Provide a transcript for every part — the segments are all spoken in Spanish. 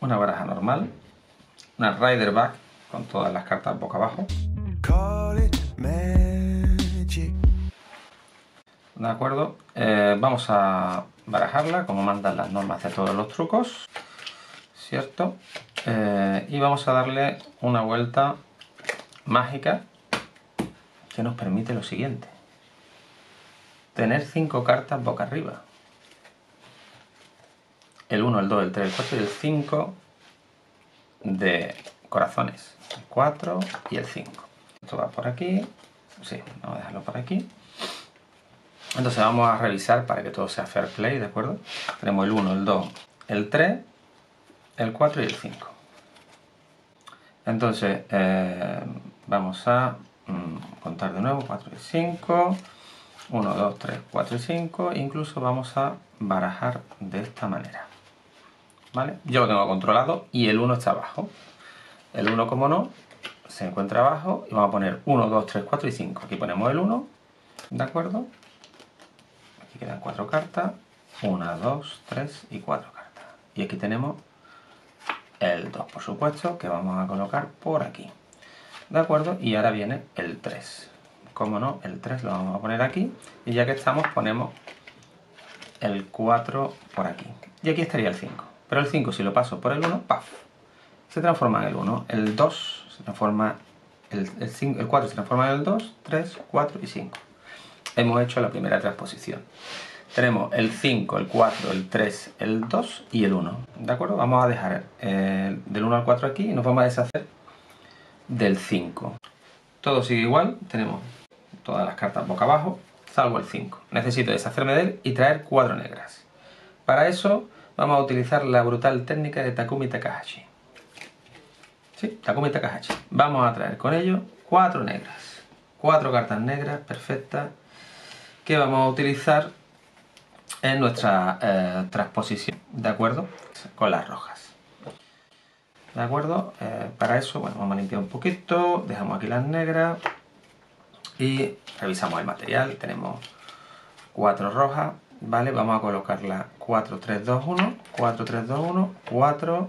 una baraja normal, una Rider Back con todas las cartas boca abajo. ¿De acuerdo? Eh, vamos a barajarla como mandan las normas de todos los trucos, ¿cierto? Eh, y vamos a darle una vuelta mágica que nos permite lo siguiente. Tener cinco cartas boca arriba. El 1, el 2, el 3, el 4 y el 5 de corazones. El 4 y el 5. Esto va por aquí. Sí, vamos a dejarlo por aquí. Entonces vamos a revisar para que todo sea fair play, ¿de acuerdo? Tenemos el 1, el 2, el 3, el 4 y el 5. Entonces eh, vamos a mm, contar de nuevo 4 y 5. 1, 2, 3, 4 y 5. Incluso vamos a barajar de esta manera. ¿Vale? Yo lo tengo controlado y el 1 está abajo. El 1, como no, se encuentra abajo y vamos a poner 1, 2, 3, 4 y 5. Aquí ponemos el 1, ¿de acuerdo? Aquí quedan 4 cartas. 1, 2, 3 y 4 cartas. Y aquí tenemos el 2, por supuesto, que vamos a colocar por aquí. ¿De acuerdo? Y ahora viene el 3. Como no, el 3 lo vamos a poner aquí. Y ya que estamos, ponemos el 4 por aquí. Y aquí estaría el 5. Pero el 5, si lo paso por el 1, ¡paf! Se transforma en el 1. El 2 se transforma, el, el, 5, el 4 se transforma en el 2, 3, 4 y 5. Hemos hecho la primera transposición. Tenemos el 5, el 4, el 3, el 2 y el 1. ¿De acuerdo? Vamos a dejar eh, del 1 al 4 aquí y nos vamos a deshacer del 5. Todo sigue igual. Tenemos todas las cartas boca abajo, salvo el 5. Necesito deshacerme de él y traer 4 negras. Para eso vamos a utilizar la brutal técnica de Takumi Takahashi. Sí, Takumi Takahashi. Vamos a traer con ello 4 negras. 4 cartas negras perfectas que vamos a utilizar en nuestra eh, transposición, ¿de acuerdo? Con las rojas. ¿De acuerdo? Eh, para eso, bueno, vamos a limpiar un poquito, dejamos aquí las negras y revisamos el material. Tenemos cuatro rojas, ¿vale? Vamos a colocarla 4, 3, 2, 1, 4, 3, 2, 1, 4,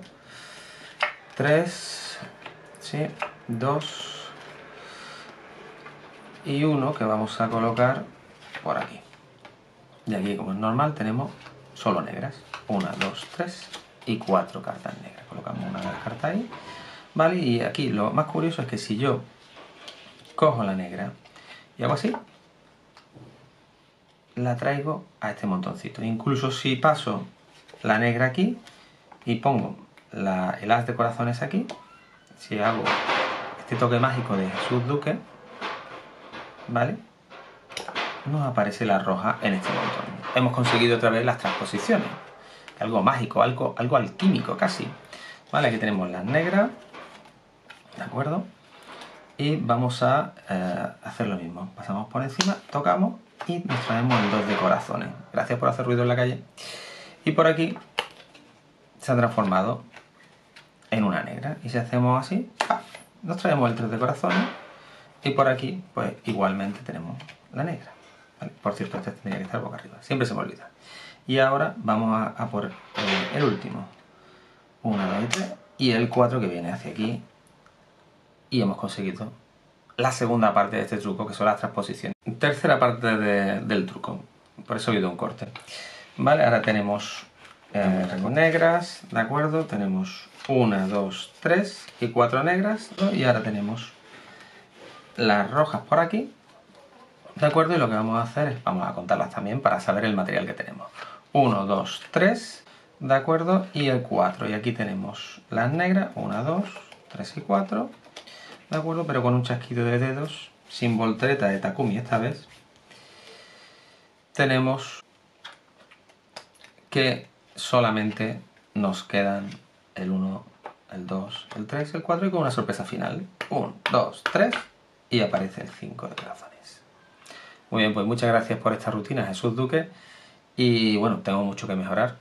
3, ¿sí? 2 y 1 que vamos a colocar por aquí. Y aquí, como es normal, tenemos solo negras. Una, dos, tres y cuatro cartas negras. Colocamos una de las cartas ahí. ¿Vale? Y aquí lo más curioso es que si yo cojo la negra y hago así, la traigo a este montoncito. Incluso si paso la negra aquí y pongo el as de corazones aquí, si hago este toque mágico de Jesús Duque, ¿vale? nos aparece la roja en este montón. Hemos conseguido otra vez las transposiciones. Algo mágico, algo, algo alquímico casi. Vale, aquí tenemos las negras. ¿De acuerdo? Y vamos a eh, hacer lo mismo. Pasamos por encima, tocamos y nos traemos el 2 de corazones. Gracias por hacer ruido en la calle. Y por aquí se ha transformado en una negra. Y si hacemos así, nos traemos el 3 de corazones. Y por aquí, pues igualmente tenemos la negra. Por cierto, este tendría que estar boca arriba. Siempre se me olvida. Y ahora vamos a, por el, último. 1, 2 y 3. Y el 4 que viene hacia aquí. Y hemos conseguido la segunda parte de este truco, que son las transposiciones. Tercera parte del truco. Por eso he ido un corte. Vale, ahora tenemos eh, negras, ¿de acuerdo? Tenemos 1, 2, 3 y 4 negras. Y ahora tenemos las rojas por aquí ¿De acuerdo? Y lo que vamos a hacer es, vamos a contarlas también para saber el material que tenemos. 1, 2, 3, ¿de acuerdo? Y el 4. Y aquí tenemos las negras, 1, 2, 3 y 4, ¿de acuerdo? Pero con un chasquido de dedos, sin voltereta de Takumi esta vez, tenemos que solamente nos quedan el 1, el 2, el 3, el 4 y con una sorpresa final. 1, 2, 3 y aparece el 5 de corazones. Muy bien, pues muchas gracias por esta rutina, Jesús Duque. Y bueno, tengo mucho que mejorar.